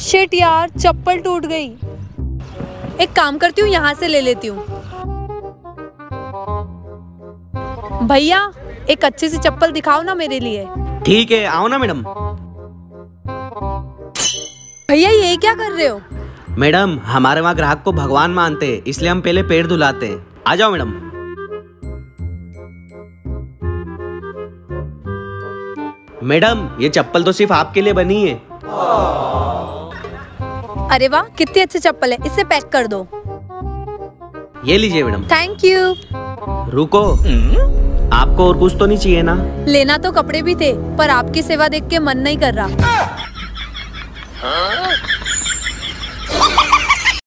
Shit यार चप्पल टूट गई। एक काम करती हूँ यहाँ से ले लेती हूँ। भैया एक अच्छी सी चप्पल दिखाओ ना मेरे लिए। ठीक है आओ ना मैडम। भैया ये क्या कर रहे हो? मैडम हमारे वहाँ ग्राहक को भगवान मानते हैं इसलिए हम पहले पेड़ धुलाते हैं। आ जाओ मैडम। मैडम ये चप्पल तो सिर्फ़ आपके लिए बनी है। अरे वाह कितनी अच्छी चप्पल है। इसे पैक कर दो। ये लीजिए मैडम। थैंक यू रुको। आपको और कुछ तो नहीं चाहिए ना? लेना तो कपड़े भी थे पर आपकी सेवा देख के मन नहीं कर रहा।